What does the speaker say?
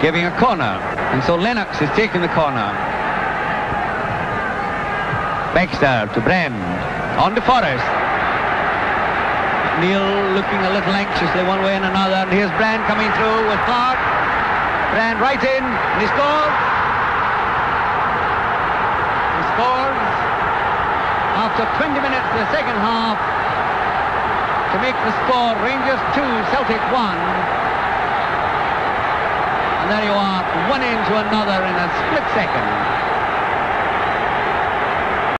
giving a corner. And so Lennox is taking the corner. Baxter to Brand. On to Forrest. Neil looking a little anxiously one way and another. And here's Brand coming through with Clark. Brand right in. And he scores. He scores after 20 minutes of the second half to make the score Rangers 2, Celtic 1. There you are, one into another in a split second.